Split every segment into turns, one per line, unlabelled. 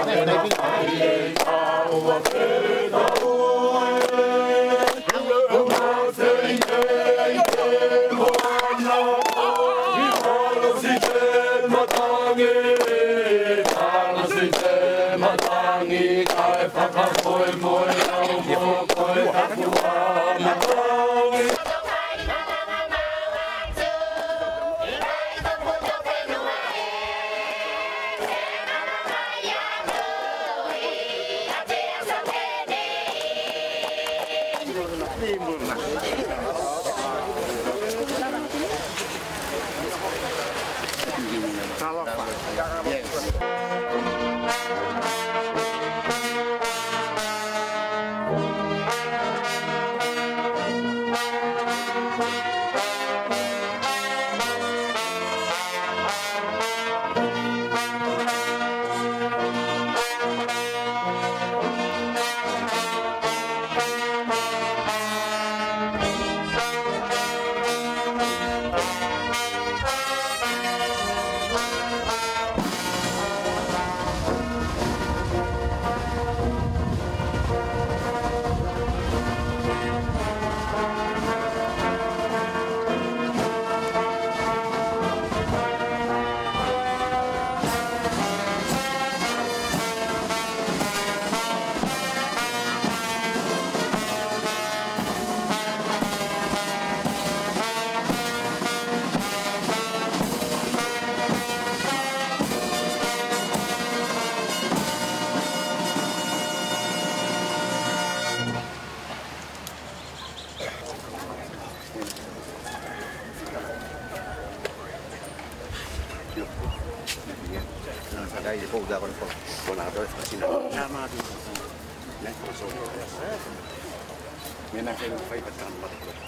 Amen. Amen. Amen. timbul. Nah. Kalau Pak. Yes. di Buda con, con, con la dove facciamo la chiama di neanche lo so mi neanche non fai per tanto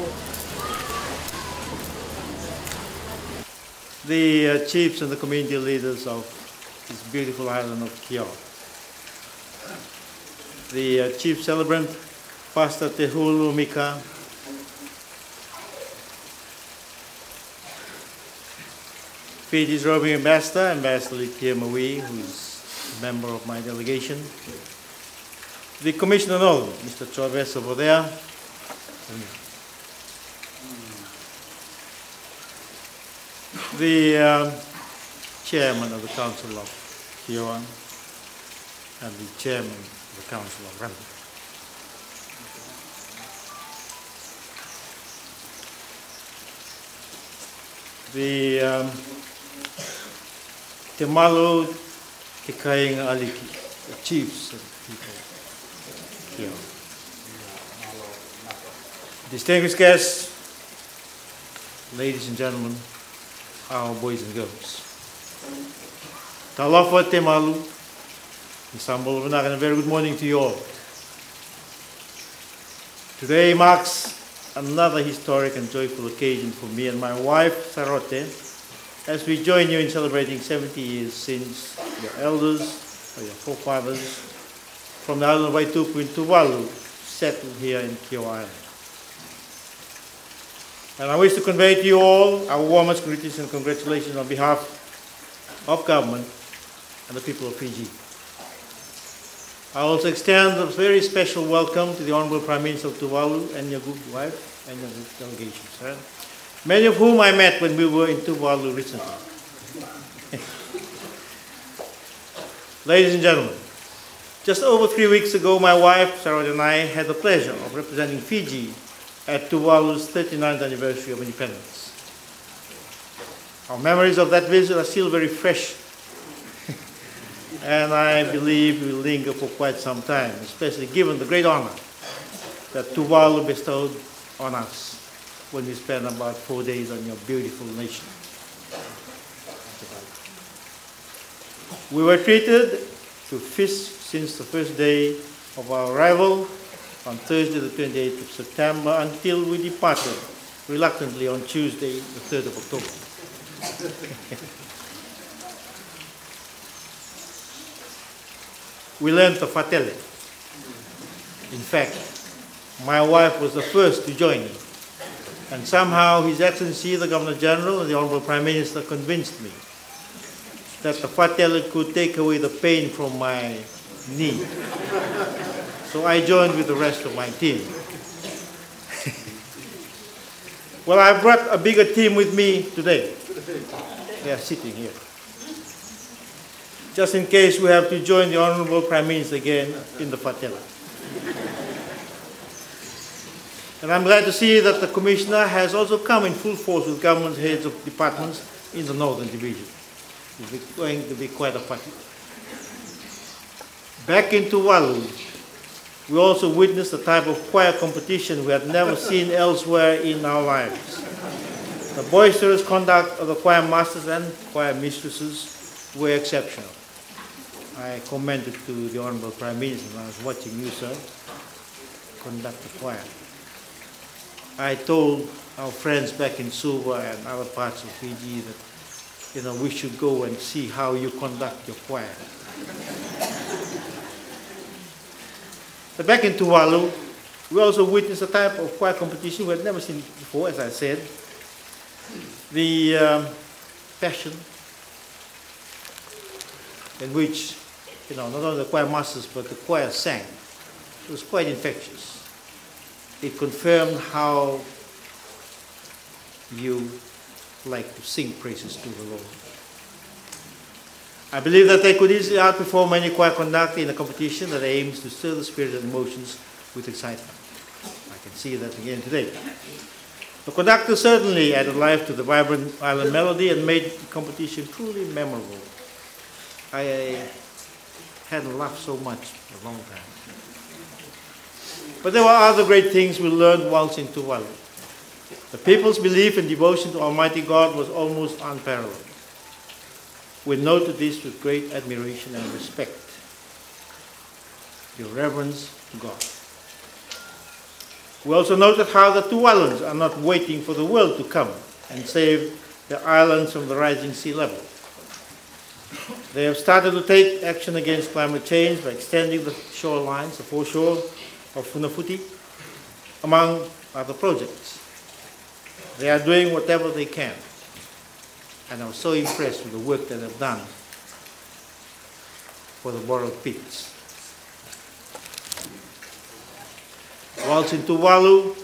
Thank you.
The uh, chiefs and the community leaders of this beautiful island of Kioa. The uh, chief celebrant, Pastor Tehulu Mika, Fiji's roving ambassador, Ambassador Likia Maui, who's a member of my delegation, the Commissioner Nolan, Mr. Chavez over there, the um, chairman of the Council of Kiowan and the chairman of the Council of Rembrandt. The um, Te Malo Aliki, the chiefs of the people here. Distinguished guests, ladies and gentlemen, our boys and girls. Talofa te malu. Isambol and a very good morning to you all. Today marks another historic and joyful occasion for me and my wife, Sarote, as we join you in celebrating 70 years since your elders or your forefathers from the island of Vaitupu in Tuvalu settled here in Kioa Island. And I wish to convey to you all our warmest greetings and congratulations on behalf of government and the people of Fiji. I also extend a very special welcome to the Honorable Prime Minister of Tuvalu and your good wife and your good delegation, sir. Many of whom I met when we were in Tuvalu recently. Ladies and gentlemen, just over three weeks ago, my wife, Sarah, and I had the pleasure of representing Fiji at Tuvalu's 39th anniversary of independence. Our memories of that visit are still very fresh. and I believe will linger for quite some time, especially given the great honor that Tuvalu bestowed on us when we spent about four days on your beautiful nation. We were treated to fish since the first day of our arrival on Thursday, the 28th of September, until we departed reluctantly on Tuesday, the 3rd of October. we learned the fatele. In fact, my wife was the first to join me. And somehow His Excellency, the Governor General, and the Honorable Prime Minister convinced me that the fatele could take away the pain from my knee. So I joined with the rest of my team. well, I brought a bigger team with me today. They are sitting here. Just in case we have to join the Honorable Prime Minister again in the fatele. And I'm glad to see that the Commissioner has also come in full force with government heads of departments in the Northern Division. It's going to be quite a party. Back into Tuvalu, we also witnessed a type of choir competition we had never seen elsewhere in our lives. The boisterous conduct of the choir masters and choir mistresses were exceptional. I commented to the Honorable Prime Minister when I was watching you, sir, conduct the choir. I told our friends back in Suva and other parts of Fiji that, you know, we should go and see how you conduct your choir. Back in Tuvalu, we also witnessed a type of choir competition we had never seen before, as I said. The um, passion in which, you know, not only the choir masters, but the choir sang. It was quite infectious it confirmed how you like to sing praises to the Lord. I believe that they could easily outperform any choir conductor in a competition that aims to stir the spirit and emotions with excitement. I can see that again today. The conductor certainly added life to the vibrant island melody and made the competition truly memorable. I uh, hadn't laughed so much a long time. But there were other great things we learned whilst in Tuvalu. The people's belief and devotion to Almighty God was almost unparalleled. We noted this with great admiration and respect. Your reverence God. We also noted how the Tuvaluans are not waiting for the world to come and save the islands from the rising sea level. They have started to take action against climate change by extending the shorelines, the foreshore, of Funafuti, among other projects. They are doing whatever they can. And I was so impressed with the work that they've done for the borrowed pits. Whilst in Tuvalu,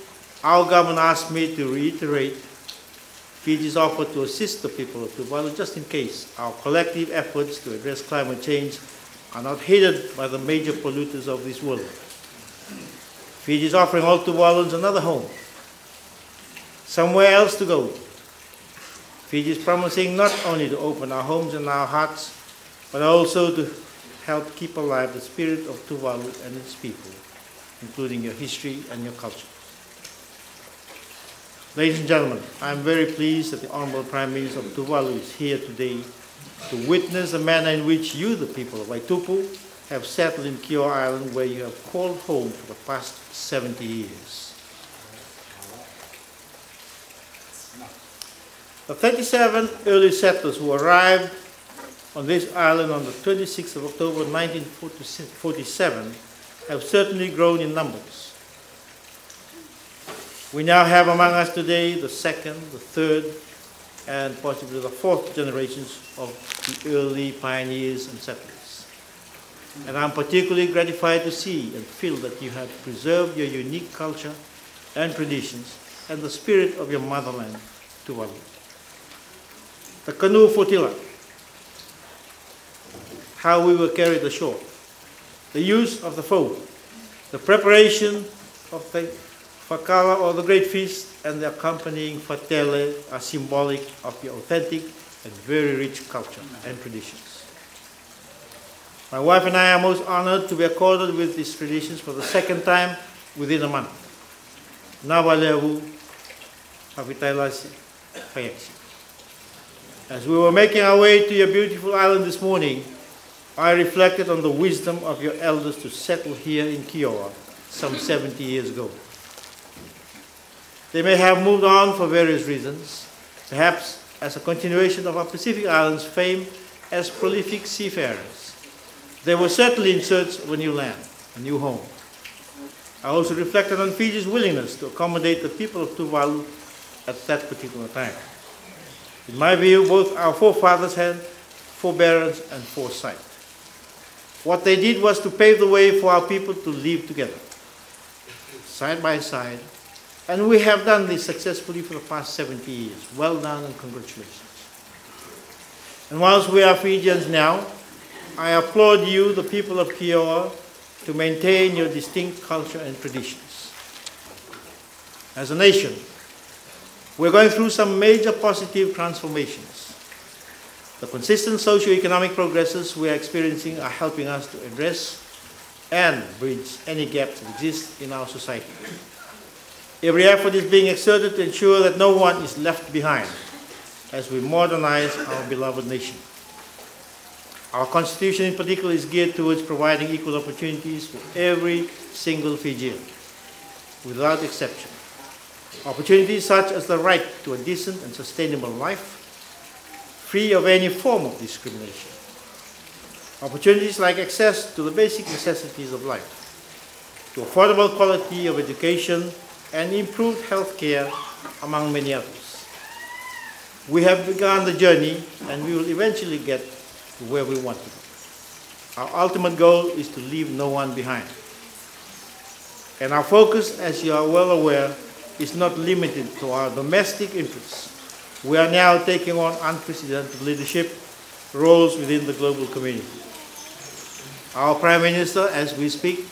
our government asked me to reiterate Fiji's offer to assist the people of Tuvalu just in case our collective efforts to address climate change are not heeded by the major polluters of this world. Fiji is offering all Tuvaluans another home, somewhere else to go. Fiji is promising not only to open our homes and our hearts, but also to help keep alive the spirit of Tuvalu and its people, including your history and your culture. Ladies and gentlemen, I am very pleased that the Honorable Prime Minister of Tuvalu is here today to witness the manner in which you, the people of Vaitupu, have settled in Kioa Island where you have called home for the past 70 years. The 37 early settlers who arrived on this island on the 26th of October 1947 have certainly grown in numbers. We now have among us today the second, the third, and possibly the fourth generations of the early pioneers and settlers. And I'm particularly gratified to see and feel that you have preserved your unique culture and traditions and the spirit of your motherland, Tuvalu. The canoe flotilla, how we were carried ashore, the use of the foam, the preparation of the fakala or the great feast and the accompanying fatele are symbolic of the authentic and very rich culture and traditions. My wife and I are most honored to be accorded with these traditions for the second time within a month. Navalevu Hafitailasi Fayeksi. As we were making our way to your beautiful island this morning, I reflected on the wisdom of your elders to settle here in Kioa some 70 years ago. They may have moved on for various reasons, perhaps as a continuation of our Pacific Islands' fame as prolific seafarers. They were certainly in search of a new land, a new home. I also reflected on Fiji's willingness to accommodate the people of Tuvalu at that particular time. In my view, both our forefathers had forbearance and foresight. What they did was to pave the way for our people to live together, side by side, and we have done this successfully for the past 70 years. Well done and congratulations. And whilst we are Fijians now, I applaud you, the people of Kioa, to maintain your distinct culture and traditions. As a nation, we're going through some major positive transformations. The consistent socio-economic progresses we are experiencing are helping us to address and bridge any gaps that exist in our society. Every effort is being exerted to ensure that no one is left behind as we modernize our beloved nation. Our constitution in particular is geared towards providing equal opportunities for every single Fijian, without exception. Opportunities such as the right to a decent and sustainable life, free of any form of discrimination. Opportunities like access to the basic necessities of life, to affordable quality of education, and improved health care, among many others. We have begun the journey and we will eventually get to where we want to go. Our ultimate goal is to leave no one behind. And our focus, as you are well aware, is not limited to our domestic interests. We are now taking on unprecedented leadership roles within the global community. Our Prime Minister, as we speak,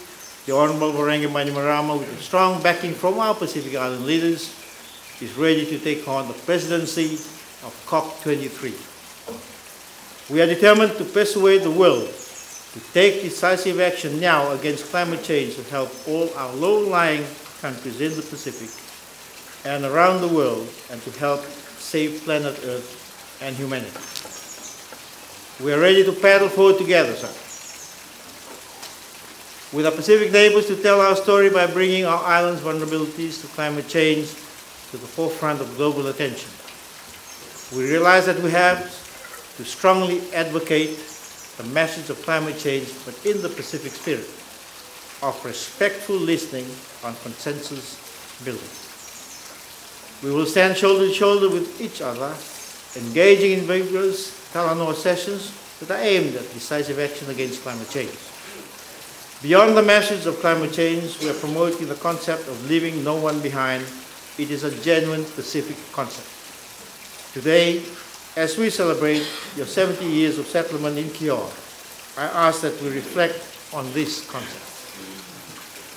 the Honorable Voreqe Bainimarama, with strong backing from our Pacific Island leaders, is ready to take on the presidency of COP23. We are determined to persuade the world to take decisive action now against climate change to help all our low-lying countries in the Pacific and around the world and to help save planet Earth and humanity. We are ready to paddle forward together, sir. With our Pacific neighbors to tell our story by bringing our island's vulnerabilities to climate change to the forefront of global attention. We realize that we have to strongly advocate the message of climate change, but in the Pacific spirit of respectful listening on consensus building. We will stand shoulder to shoulder with each other, engaging in vigorous Talanoa sessions that are aimed at decisive action against climate change. Beyond the message of climate change, we are promoting the concept of leaving no one behind. It is a genuine Pacific concept. Today, as we celebrate your 70 years of settlement in Kioa, I ask that we reflect on this concept.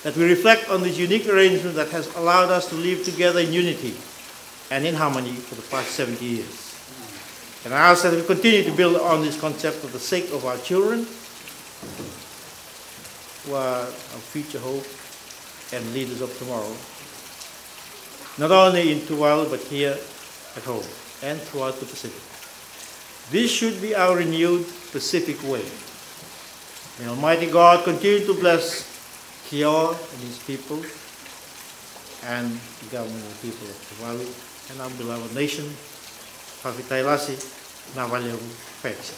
That we reflect on this unique arrangement that has allowed us to live together in unity and in harmony for the past 70 years. And I ask that we continue to build on this concept for the sake of our children, who are our future hope and leaders of tomorrow, not only in Tuvalu, but here at home and throughout the Pacific. This should be our renewed Pacific way. May Almighty God continue to bless Kioa and his people and the government of the people of Tuvalu and our beloved nation, Pavitailasi, Navaleru, Peksa.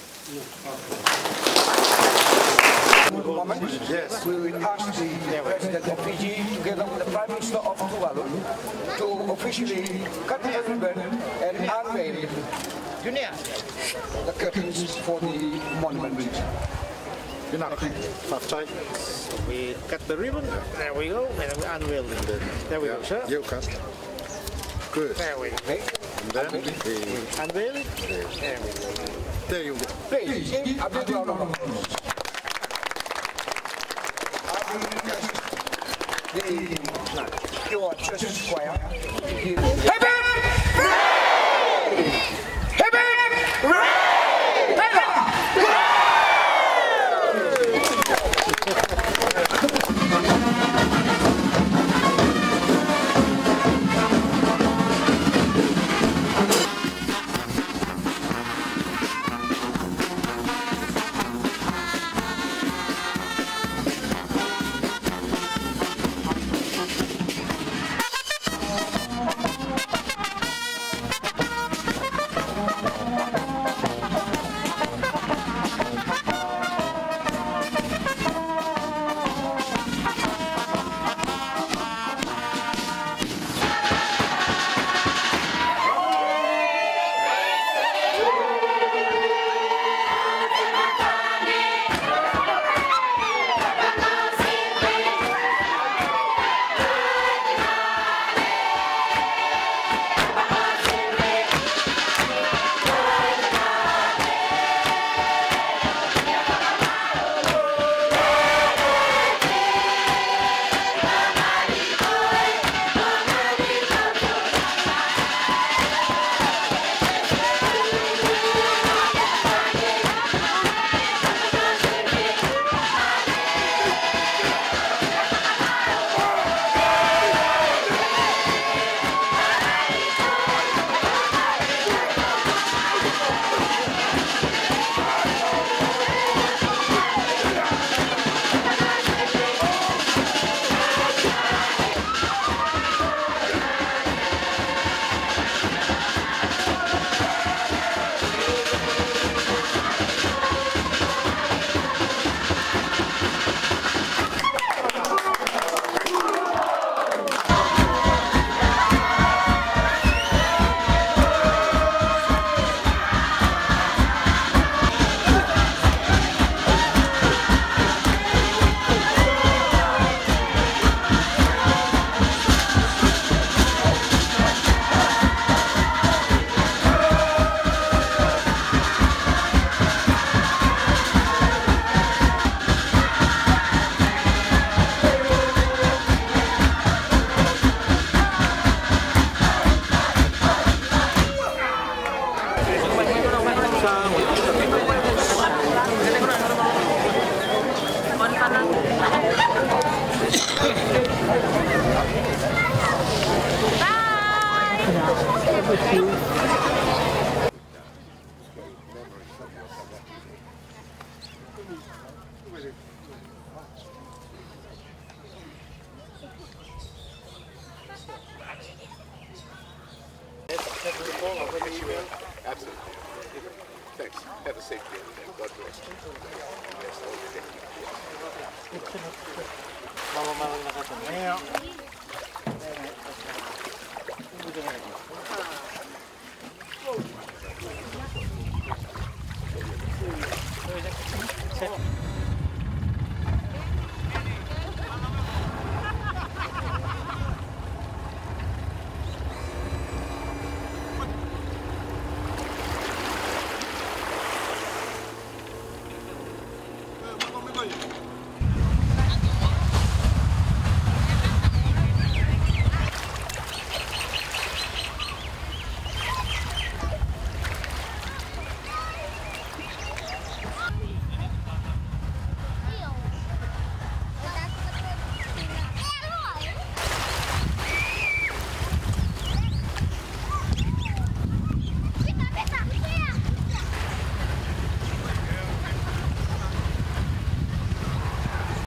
moment, yes. we will ask the President of Fiji, together with the Prime Minister of Tuvalu, to officially cut the ribbon and unveil the curtains for the monument.
Good night. Five tight. We cut the ribbon. There we go. And we unveil it. There we go, sir.
You cast. Good.
There we go.
Okay?
And then the,
Unveil it. There we go.
there you go.
Please, a big round of applause. I will request the Kioa Church Choir. Hip hip! Hip Yes, you will.
Absolutely. Thanks. Have a safe day. God bless. Yes, all your day.
Yes. Mama, mama.